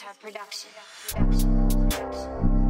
Guitar production. production.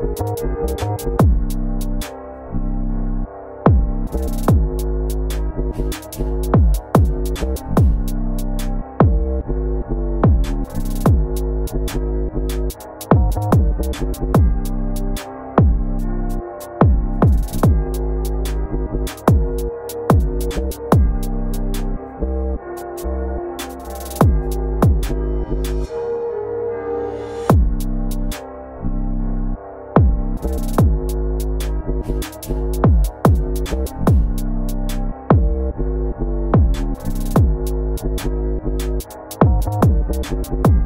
Thank you. Thank you.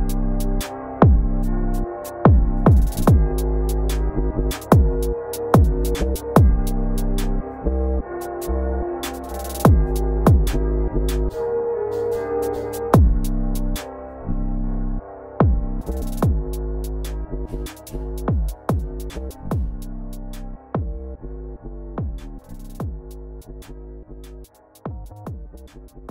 you.